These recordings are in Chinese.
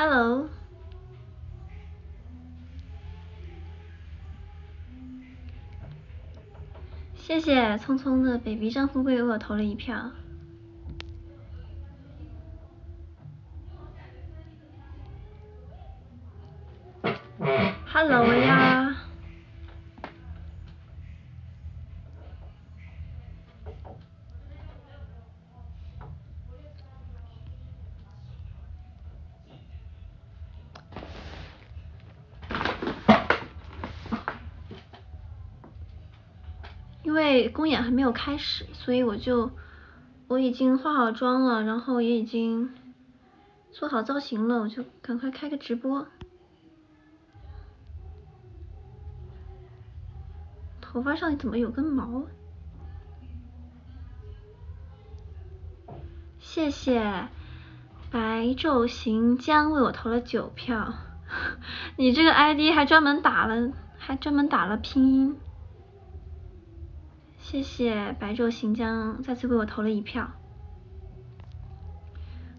Hello，谢谢聪聪的 baby 张富贵为我投了一票。Hello 呀，因公演还没有开始，所以我就我已经化好妆了，然后也已经做好造型了，我就赶快开个直播。头发上怎么有根毛？谢谢白昼行将为我投了九票，你这个 ID 还专门打了，还专门打了拼音。谢谢白昼行将再次为我投了一票，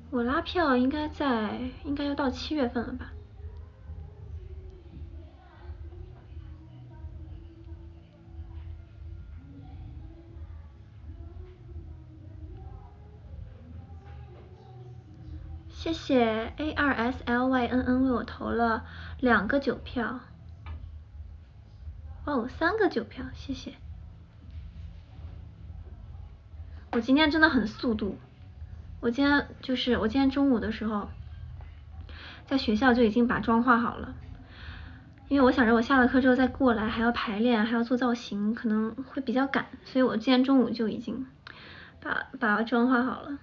我拉票应该在，应该要到七月份了吧。谢谢 A R S L Y N N 为我投了两个九票，哦，三个九票，谢谢。我今天真的很速度，我今天就是我今天中午的时候，在学校就已经把妆化好了，因为我想着我下了课之后再过来还要排练，还要做造型，可能会比较赶，所以我今天中午就已经把把妆化好了，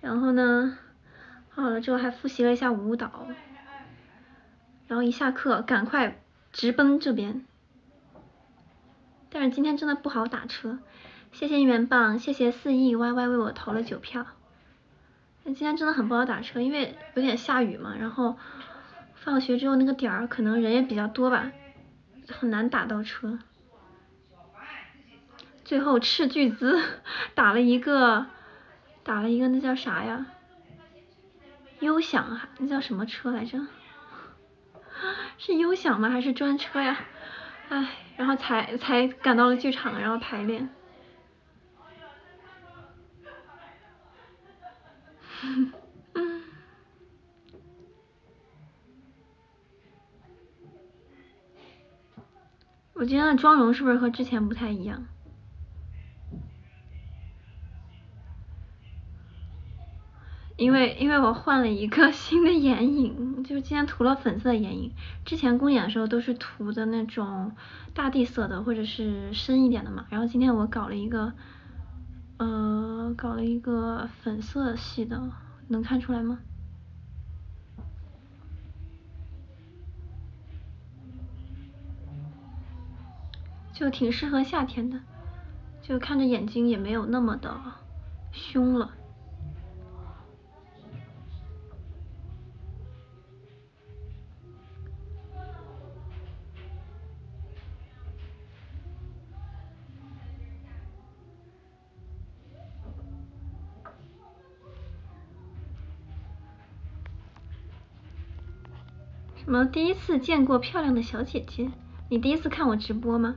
然后呢。化好了之后还复习了一下舞蹈，然后一下课赶快直奔这边，但是今天真的不好打车，谢谢应援棒，谢谢四亿 Y Y 为我投了九票，那今天真的很不好打车，因为有点下雨嘛，然后放学之后那个点儿可能人也比较多吧，很难打到车，最后斥巨资 打了一个，打了一个那叫啥呀？优享还，那叫什么车来着？是优享吗？还是专车呀？唉，然后才才赶到了剧场，然后排练。我今天的妆容是不是和之前不太一样？因为因为我换了一个新的眼影，就是今天涂了粉色的眼影，之前公演的时候都是涂的那种大地色的或者是深一点的嘛，然后今天我搞了一个，呃，搞了一个粉色系的，能看出来吗？就挺适合夏天的，就看着眼睛也没有那么的凶了。么第一次见过漂亮的小姐姐？你第一次看我直播吗？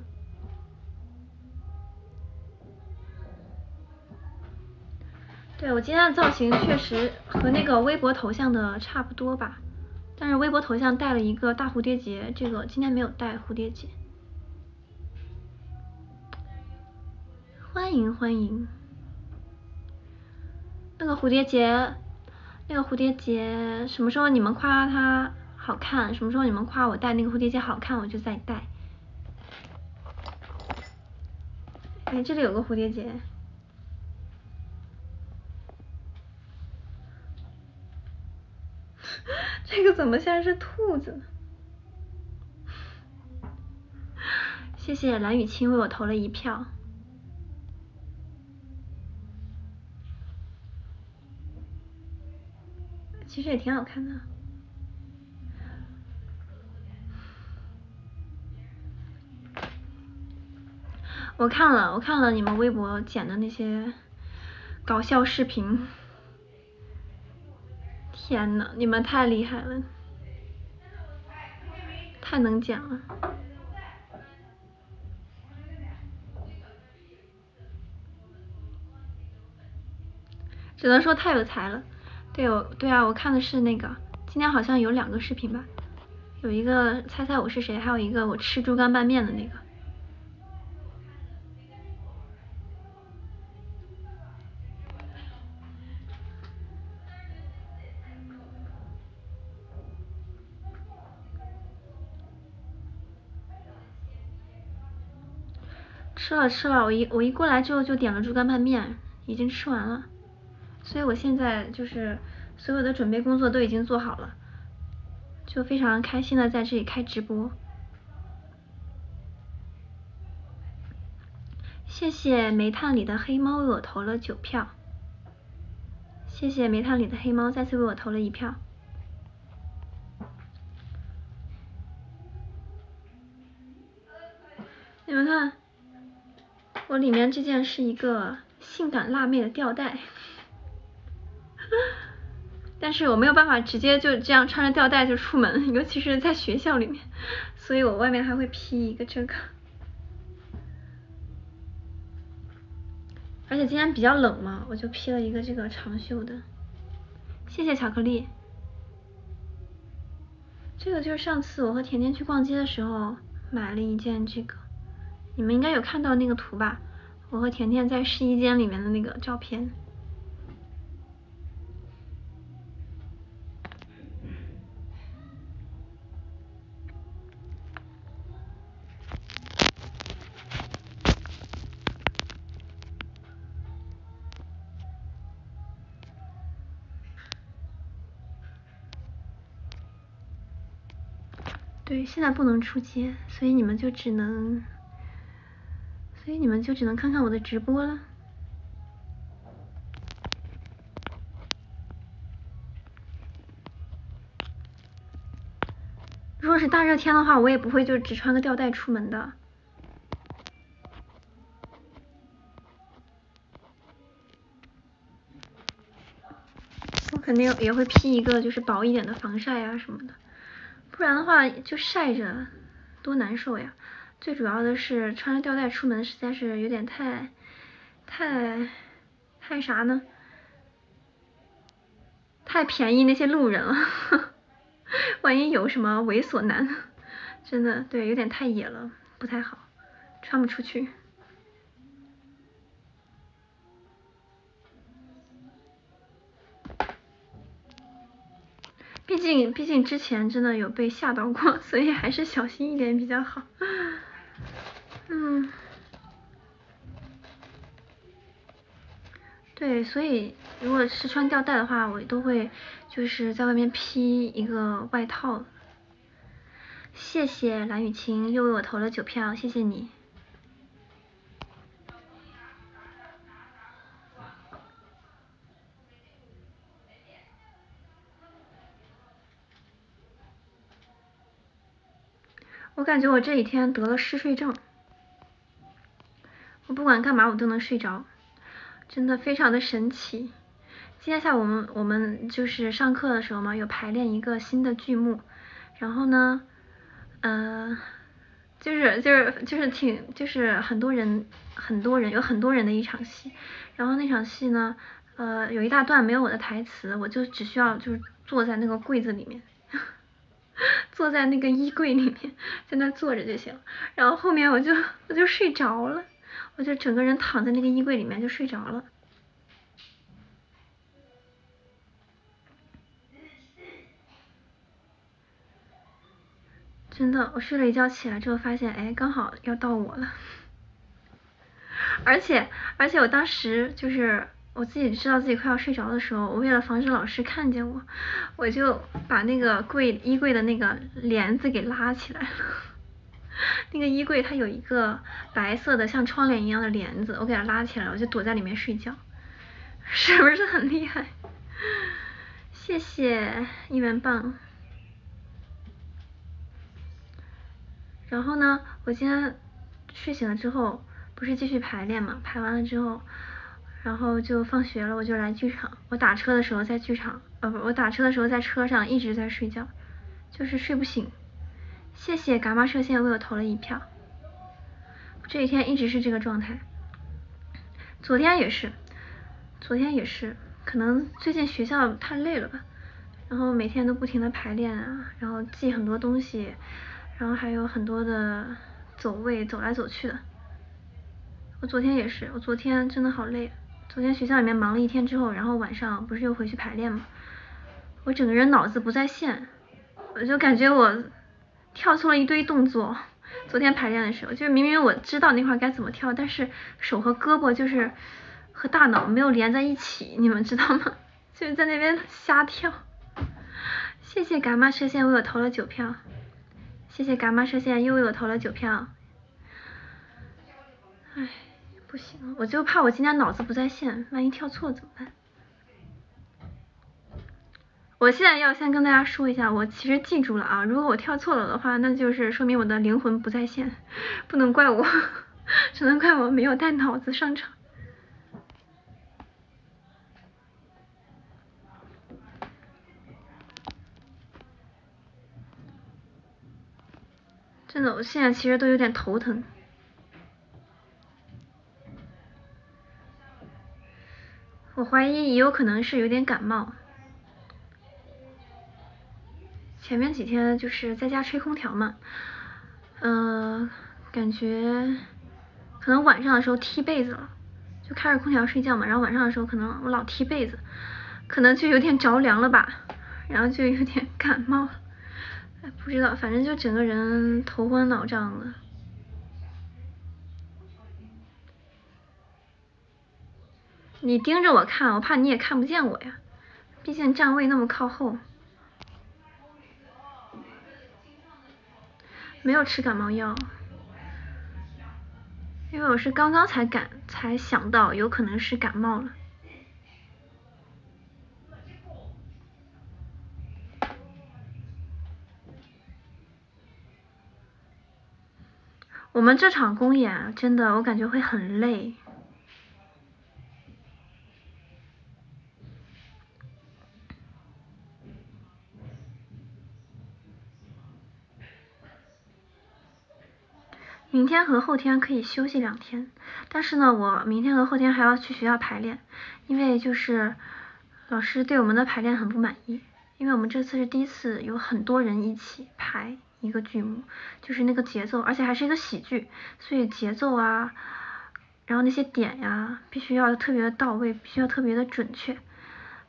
对我今天的造型确实和那个微博头像的差不多吧，但是微博头像戴了一个大蝴蝶结，这个今天没有戴蝴蝶结。欢迎欢迎，那个蝴蝶结，那个蝴蝶结什么时候你们夸它？好看，什么时候你们夸我戴那个蝴蝶结好看，我就再戴。哎，这里有个蝴蝶结，这个怎么像是兔子？谢谢蓝雨清为我投了一票，其实也挺好看的。我看了，我看了你们微博剪的那些搞笑视频，天呐，你们太厉害了，太能剪了，只能说太有才了。对，我对啊，我看的是那个，今天好像有两个视频吧，有一个猜猜我是谁，还有一个我吃猪肝拌面的那个。吃了，我一我一过来之后就点了猪肝拌面，已经吃完了，所以我现在就是所有的准备工作都已经做好了，就非常开心的在这里开直播。谢谢煤炭里的黑猫为我投了九票，谢谢煤炭里的黑猫再次为我投了一票。你们看。我里面这件是一个性感辣妹的吊带，但是我没有办法直接就这样穿着吊带就出门，尤其是在学校里面，所以我外面还会披一个这个。而且今天比较冷嘛，我就披了一个这个长袖的。谢谢巧克力。这个就是上次我和甜甜去逛街的时候买了一件这个。你们应该有看到那个图吧？我和甜甜在试衣间里面的那个照片。对，现在不能出街，所以你们就只能。所以你们就只能看看我的直播了。如果是大热天的话，我也不会就只穿个吊带出门的。我肯定也会披一个就是薄一点的防晒啊什么的，不然的话就晒着多难受呀。最主要的是穿着吊带出门实在是有点太太太啥呢？太便宜那些路人了，万一有什么猥琐男，真的对有点太野了，不太好，穿不出去。毕竟毕竟之前真的有被吓到过，所以还是小心一点比较好。嗯，对，所以如果是穿吊带的话，我都会就是在外面披一个外套。谢谢蓝雨晴又为我投了九票，谢谢你。我感觉我这几天得了嗜睡症。我不管干嘛，我都能睡着，真的非常的神奇。今天下午我们我们就是上课的时候嘛，有排练一个新的剧目，然后呢，呃，就是就是就是挺就是很多人很多人有很多人的一场戏，然后那场戏呢，呃，有一大段没有我的台词，我就只需要就是坐在那个柜子里面，坐在那个衣柜里面，在那坐着就行，然后后面我就我就睡着了。我就整个人躺在那个衣柜里面就睡着了，真的，我睡了一觉起来之后发现，哎，刚好要到我了，而且而且我当时就是我自己知道自己快要睡着的时候，我为了防止老师看见我，我就把那个柜衣柜的那个帘子给拉起来了。那个衣柜它有一个白色的像窗帘一样的帘子，我给它拉起来，我就躲在里面睡觉，是不是很厉害？谢谢一元棒。然后呢，我今天睡醒了之后，不是继续排练嘛？排完了之后，然后就放学了，我就来剧场。我打车的时候在剧场，呃不，我打车的时候在车上一直在睡觉，就是睡不醒。谢谢伽马射线为我投了一票。这几天一直是这个状态，昨天也是，昨天也是，可能最近学校太累了吧，然后每天都不停的排练啊，然后记很多东西，然后还有很多的走位，走来走去的。我昨天也是，我昨天真的好累。昨天学校里面忙了一天之后，然后晚上不是又回去排练吗？我整个人脑子不在线，我就感觉我跳错了一堆动作。昨天排练的时候，就是明明我知道那块该怎么跳，但是手和胳膊就是和大脑没有连在一起，你们知道吗？就是在那边瞎跳。谢谢伽马射线为我投了九票，谢谢伽马射线又为我投了九票。唉。不行，我就怕我今天脑子不在线，万一跳错怎么办？我现在要先跟大家说一下，我其实记住了啊，如果我跳错了的话，那就是说明我的灵魂不在线，不能怪我，只能怪我没有带脑子上场。真的，我现在其实都有点头疼。我怀疑也有可能是有点感冒，前面几天就是在家吹空调嘛，嗯，感觉可能晚上的时候踢被子了，就开着空调睡觉嘛，然后晚上的时候可能我老踢被子，可能就有点着凉了吧，然后就有点 感冒，哎，不知道，反正就整个人头昏脑胀的。你盯着我看，我怕你也看不见我呀，毕竟站位那么靠后。没有吃感冒药，因为我是刚刚才感才想到有可能是感冒了。我们这场公演真的，我感觉会很累。明天和后天可以休息两天，但是呢，我明天和后天还要去学校排练，因为就是老师对我们的排练很不满意，因为我们这次是第一次有很多人一起排一个剧目，就是那个节奏，而且还是一个喜剧，所以节奏啊，然后那些点呀，必须要特别的到位，必须要特别的准确，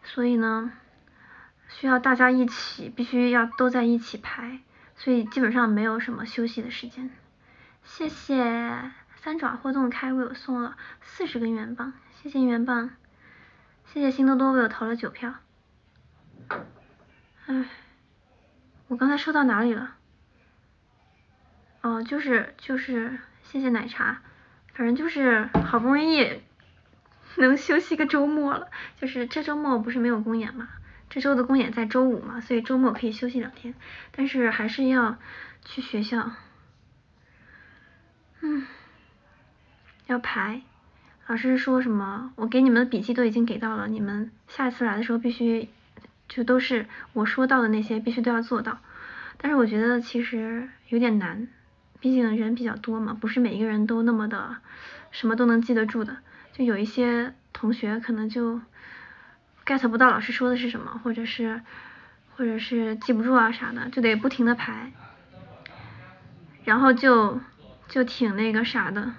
所以呢，需要大家一起，必须要都在一起排，所以基本上没有什么休息的时间。谢谢三爪获动开为我送了四十根元棒，谢谢元棒，谢谢新多多为我投了九票。唉，我刚才说到哪里了？哦，就是就是谢谢奶茶，反正就是好不容易能休息个周末了，就是这周末不是没有公演嘛，这周的公演在周五嘛，所以周末可以休息两天，但是还是要去学校。嗯，要排，老师说什么？我给你们的笔记都已经给到了，你们下一次来的时候必须就都是我说到的那些，必须都要做到。但是我觉得其实有点难，毕竟人比较多嘛，不是每一个人都那么的什么都能记得住的。就有一些同学可能就 get 不到老师说的是什么，或者是或者是记不住啊啥的，就得不停的排，然后就。就挺那个啥的，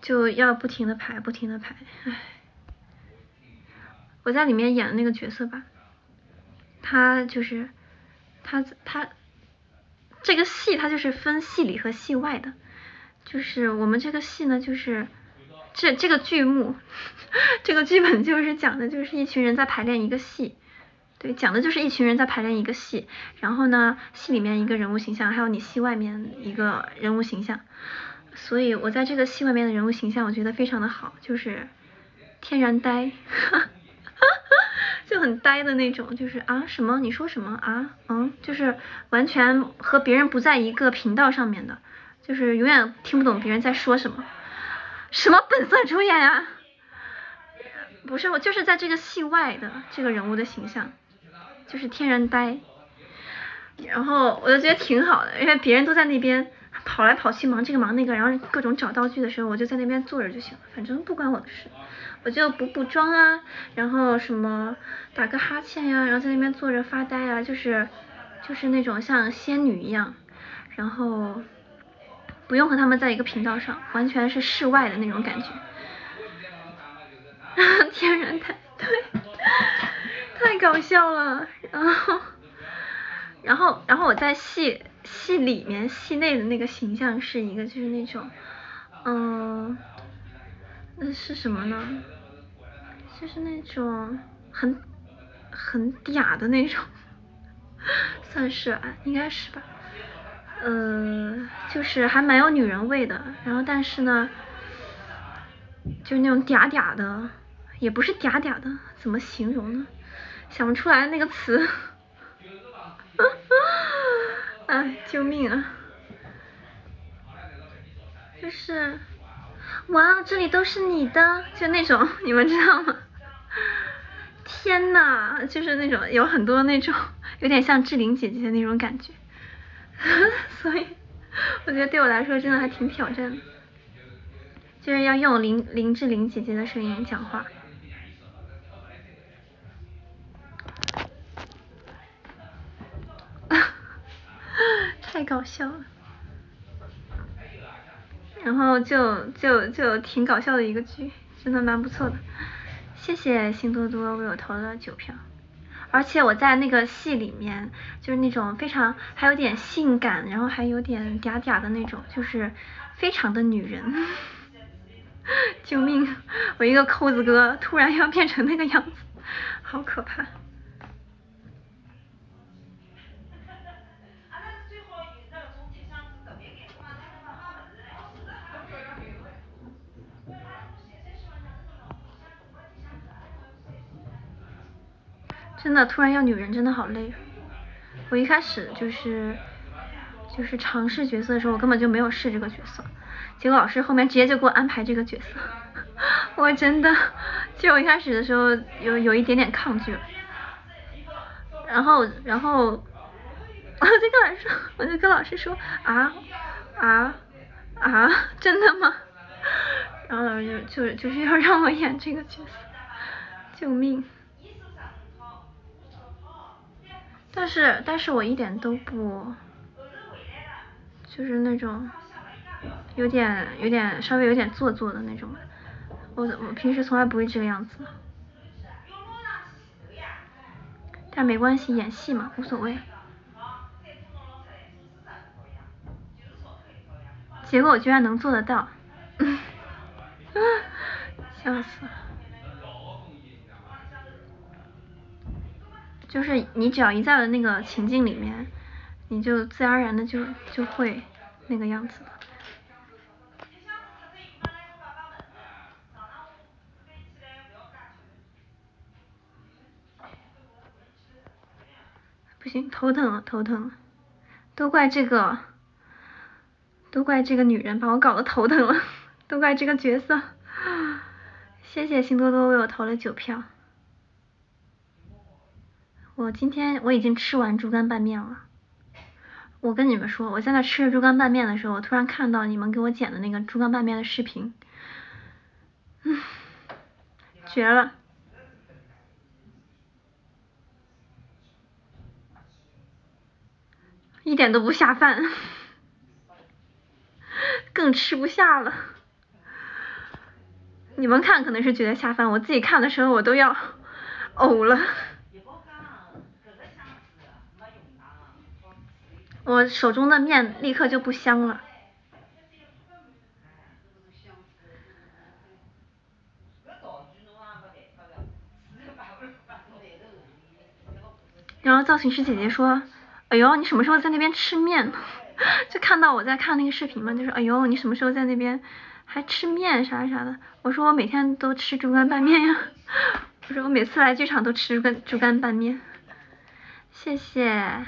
就要不停的排，不停的排，唉，我在里面演的那个角色吧，他就是他他这个戏他就是分戏里和戏外的，就是我们这个戏呢就是这这个剧目，这个剧本就是讲的就是一群人在排练一个戏。对，讲的就是一群人在排练一个戏，然后呢，戏里面一个人物形象，还有你戏外面一个人物形象，所以我在这个戏外面的人物形象，我觉得非常的好，就是天然呆，就很呆的那种，就是啊什么？你说什么？啊嗯，就是完全和别人不在一个频道上面的，就是永远听不懂别人在说什么，什么本色出演啊，不是我就是在这个戏外的这个人物的形象，就是天然呆。然后我就觉得挺好的，因为别人都在那边跑来跑去忙这个忙那个，然后各种找道具的时候，我就在那边坐着就行了，反正不关我的事。我就补补妆啊，然后什么打个哈欠呀，然后在那边坐着发呆啊，就是就是那种像仙女一样，然后不用和他们在一个频道上，完全是室外的那种感觉。天然呆，对，太搞笑了，然后。然后，然后我在戏戏里面、戏内的那个形象是一个，就是那种，嗯，那是什么呢？就是那种很很嗲的那种，算是啊应该是吧？呃，就是还蛮有女人味的。然后，但是呢，就是那种嗲嗲的，也不是嗲嗲的，怎么形容呢？想不出来那个词。哎，救命啊！就是，哇，这里都是你的，就那种，你们知道吗？天呐，就是那种有很多那种，有点像志玲姐姐的那种感觉，所以我觉得对我来说真的还挺挑战的，就是要用林林志玲姐姐的声音讲话。太搞笑了，然后就就就挺搞笑的一个剧，真的蛮不错的。谢谢星多多为我投了九票，而且我在那个戏里面就是那种非常还有点性感，然后还有点嗲嗲的那种，就是非常的女人。救命！我一个扣子哥突然要变成那个样子，好可怕。真的突然要女人真的好累，我一开始就是就是尝试角色的时候，我根本就没有试这个角色，结果老师后面直接就给我安排这个角色，我真的，就我一开始的时候有有一点点抗拒，然后然后 我就跟老师说，我就跟老师说啊啊啊，真的吗？然后老师就就就是要让我演这个角色，救命！但是，但是我一点都不，就是那种有点、有点、稍微有点做作的那种。我我平时从来不会这个样子。但没关系，演戏嘛，无所谓。结果我居然能做得到，笑死了。就是你只要一在了那个情境里面，你就自然而然的就就会那个样子的。不行，头疼了，头疼了，都怪这个，都怪这个女人把我搞得头疼了，都怪这个角色。谢谢星多多为我投了九票。我今天我已经吃完猪肝拌面了。我跟你们说，我在那吃着猪肝拌面的时候，我突然看到你们给我剪的那个猪肝拌面的视频，嗯，绝了，一点都不下饭，更吃不下了。你们看可能是觉得下饭，我自己看的时候我都要呕了。我手中的面立刻就不香了。然后造型师姐姐说：“哎呦，你什么时候在那边吃面？” 就看到我在看那个视频嘛，就说：“哎呦，你什么时候在那边还吃面啥啥的？”我说：“我每天都吃猪肝拌面呀。” 我说：“我每次来剧场都吃猪肝猪肝拌面。”谢谢。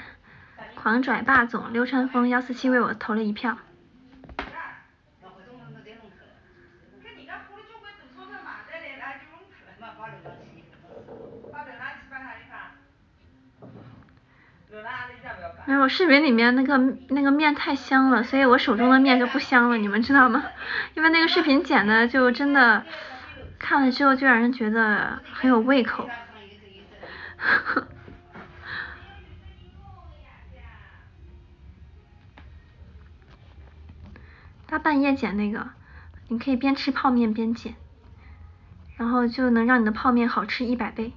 狂拽霸总流川枫幺四七为我投了一票。没有视频里面那个那个面太香了所以我手中的面就不香了你们知道吗？因为那个视频剪的就真的看了之后就让人觉得很有胃口。呵 大半夜剪那个，你可以边吃泡面边剪，然后就能让你的泡面好吃一百倍。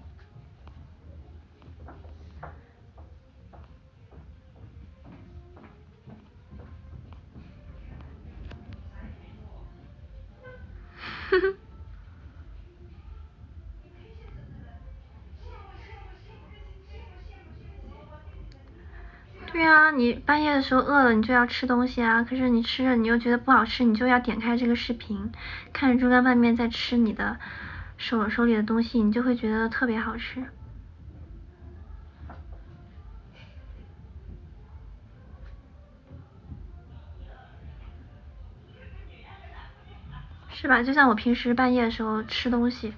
你半夜的时候饿了，你就要吃东西啊。可是你吃了，你又觉得不好吃，你就要点开这个视频，看着猪在外面在吃你的手手里的东西，你就会觉得特别好吃，是吧？就像我平时半夜的时候吃东西，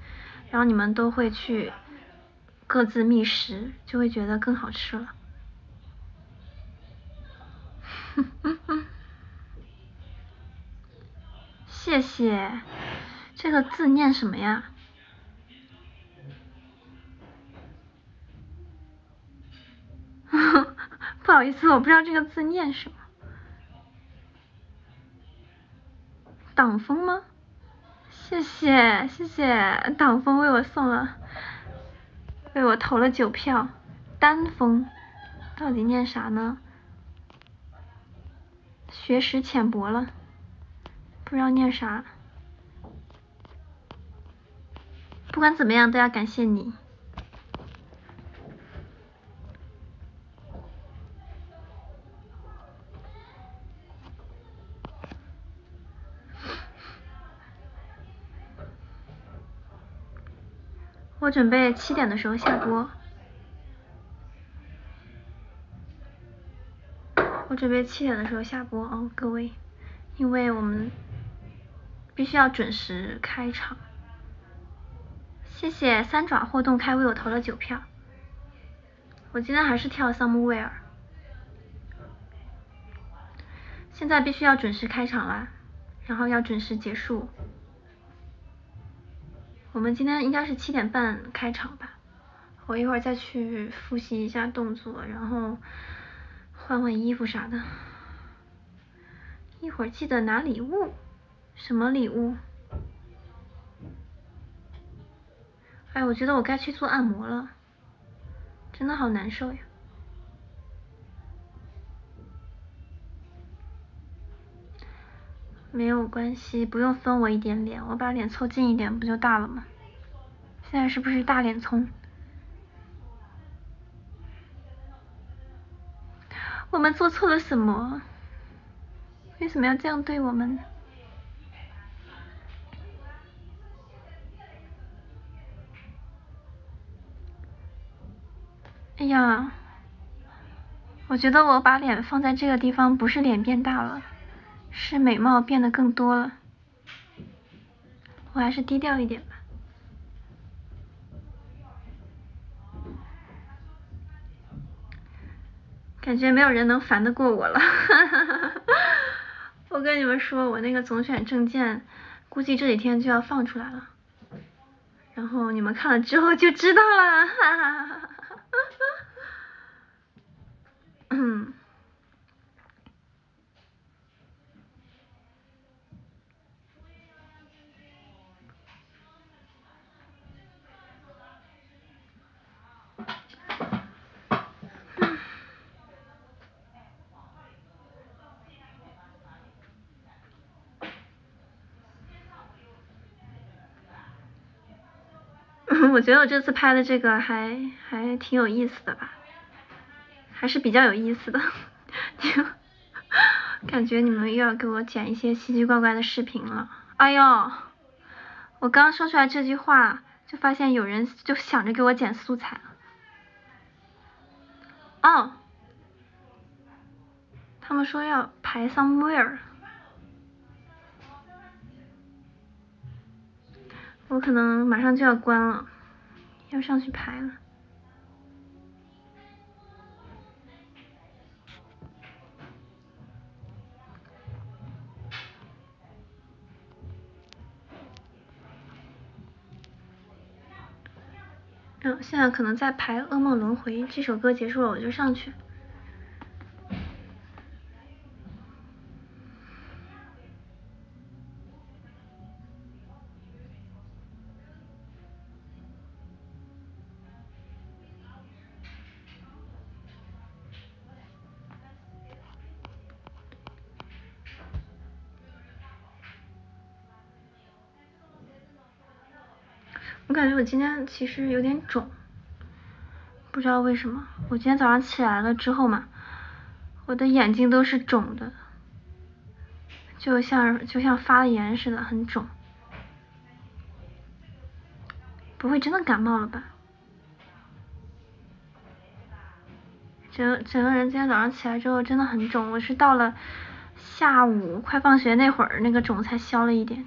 然后你们都会去各自觅食，就会觉得更好吃了。谢谢，这个字念什么呀？不好意思，我不知道这个字念什么。挡风吗？谢谢谢谢，挡风为我送了，为我投了九票。单风，到底念啥呢？学识浅薄了，不知道念啥。不管怎么样，都要感谢你。我准备七点的时候下播。我准备七点的时候下播哦，各位，因为我们必须要准时开场。谢谢三爪互动开为我投了九票。我今天还是跳 somewhere。现在必须要准时开场啦，然后要准时结束。我们今天应该是七点半开场吧？我一会儿再去复习一下动作，然后。换换衣服啥的，一会儿记得拿礼物。什么礼物？哎，我觉得我该去做按摩了，真的好难受呀。没有关系，不用分我一点脸，我把脸凑近一点不就大了吗？现在是不是大脸葱？我们做错了什么？为什么要这样对我们？哎呀，我觉得我把脸放在这个地方，不是脸变大了，是美貌变得更多了。我还是低调一点吧。感觉没有人能烦得过我了，我跟你们说，我那个总选证件估计这几天就要放出来了，然后你们看了之后就知道了，哈哈哈哈哈嗯。我觉得我这次拍的这个还还挺有意思的吧，还是比较有意思的，就感觉你们又要给我剪一些奇奇怪怪的视频了。哎呦，我刚说出来这句话，就发现有人就想着给我剪素材了。哦，他们说要排 somewhere，我可能马上就要关了。要上去排了，现在可能在排《噩梦轮回》，这首歌结束了我就上去。感觉我今天其实有点肿，不知道为什么。我今天早上起来了之后嘛，我的眼睛都是肿的，就像就像发了炎似的，很肿。不会真的感冒了吧？整整个人今天早上起来之后真的很肿，我是到了下午快放学那会儿，那个肿才消了一点。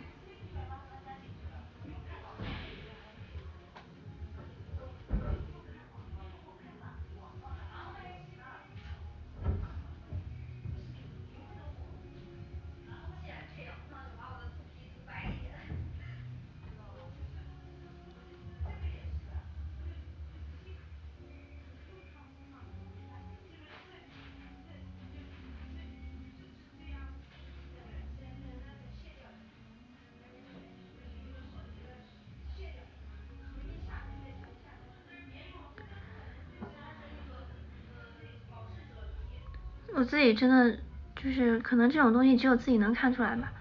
我自己真的就是可能这种东西只有自己能看出来吧，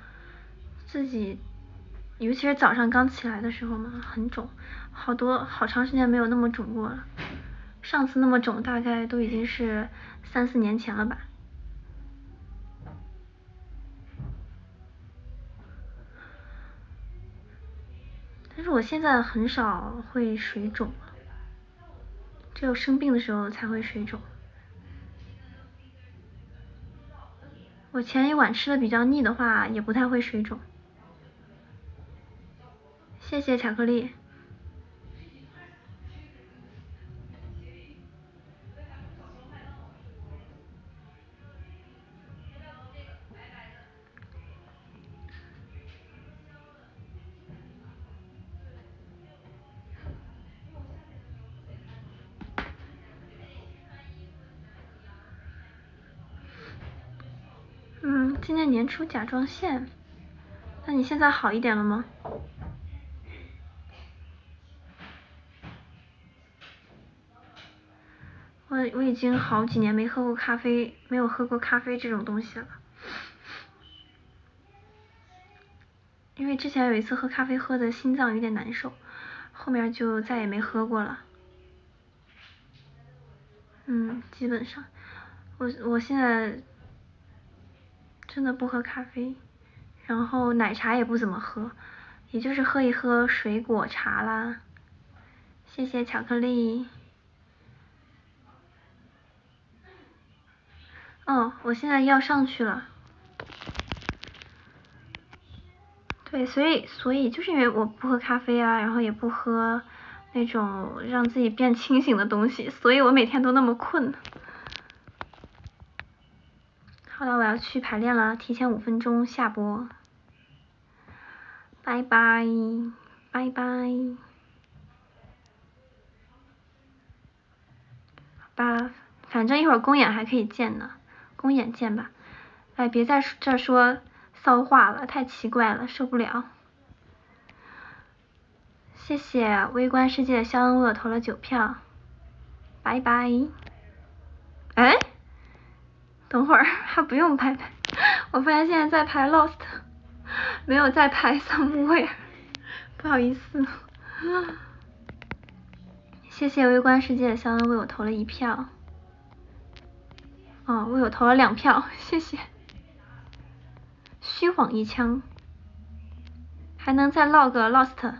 自己尤其是早上刚起来的时候嘛，很肿，好多好长时间没有那么肿过了，上次那么肿大概都已经是三四年前了吧。但是我现在很少会水肿了，只有生病的时候才会水肿。我前一晚吃的比较腻的话，也不太会水肿。谢谢巧克力。年初甲状腺，那你现在好一点了吗？我我已经好几年没喝过咖啡，没有喝过咖啡这种东西了，因为之前有一次喝咖啡喝的心脏有点难受，后面就再也没喝过了。嗯，基本上，我我现在。真的不喝咖啡，然后奶茶也不怎么喝，也就是喝一喝水果茶啦。谢谢巧克力。哦，我现在要上去了。对，所以所以就是因为我不喝咖啡啊，然后也不喝那种让自己变清醒的东西，所以我每天都那么困。好了，我要去排练了，提前五分钟下播，拜拜，拜拜，好吧，反正一会儿公演还可以见呢，公演见吧，哎，别在这说骚话了，太奇怪了，受不了。谢谢微观世界肖恩为我投了九票，拜拜，哎。等会儿还不用拍拍，我发现现在在拍 Lost，没有在拍 Somewhere，不好意思。谢谢微观世界的肖恩为我投了一票，哦，为我投了两票，谢谢。虚晃一枪，还能再唠个 Lost。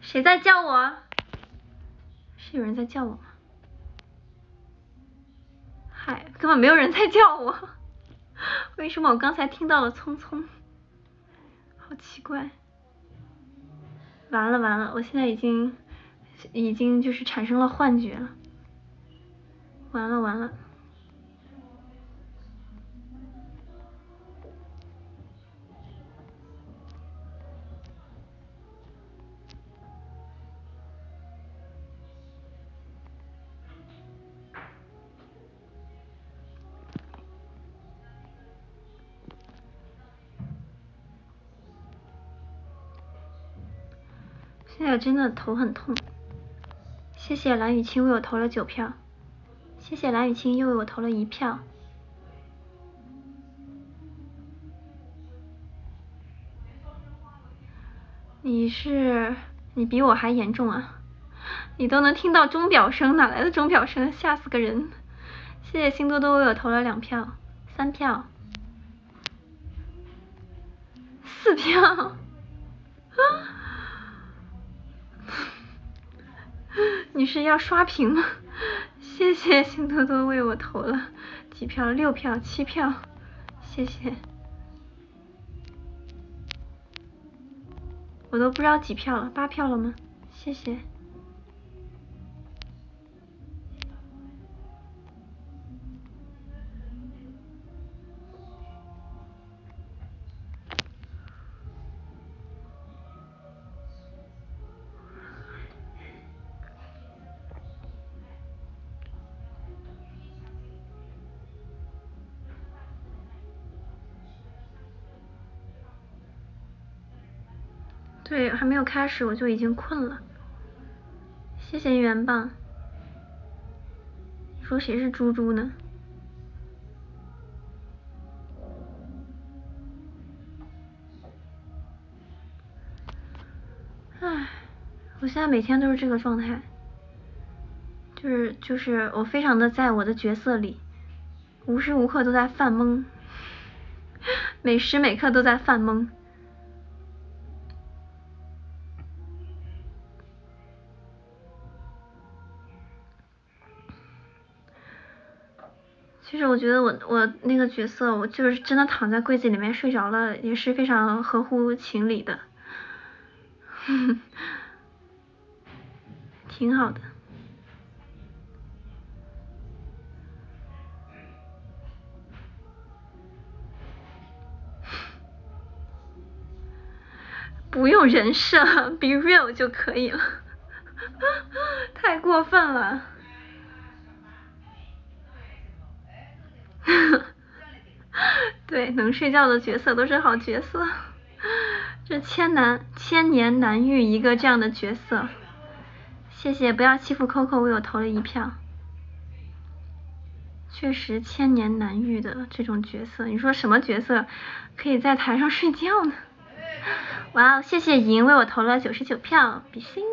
谁在叫我？是有人在叫我根本没有人在叫我，为什么我刚才听到了匆匆？好奇怪！完了完了，我现在已经已经就是产生了幻觉了，完了完了。现在真的头很痛。谢谢蓝雨清为我投了九票，谢谢蓝雨清又为我投了一票。你是你比我还严重啊！你都能听到钟表声，哪来的钟表声？吓死个人！谢谢星多多为我投了两票，三票，四票，你是要刷屏吗？谢谢星多多为我投了几票，六票，七票，谢谢。我都不知道几票了，八票了吗？谢谢。对，还没有开始我就已经困了。谢谢元棒。说谁是猪猪呢？唉，我现在每天都是这个状态，就是就是我非常的在我的角色里，无时无刻都在犯懵，每时每刻都在犯懵。我觉得我我那个角色，我就是真的躺在柜子里面睡着了，也是非常合乎情理的，挺好的。不用人设，be real 就可以了，太过分了。对，能睡觉的角色都是好角色，这千难千年难遇一个这样的角色。谢谢，不要欺负 Coco 为我投了一票。确实千年难遇的这种角色，你说什么角色可以在台上睡觉呢？哇哦，谢谢银为我投了九十九票，比心。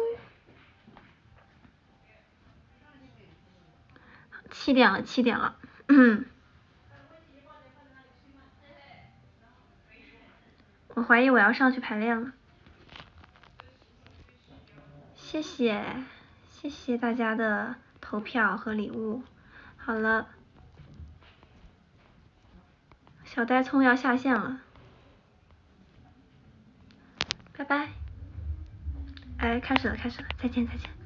七点了，七点了。嗯。我怀疑我要上去排练了，谢谢谢谢大家的投票和礼物。好了，小呆葱要下线了，拜拜。哎，开始了开始了，再见再见。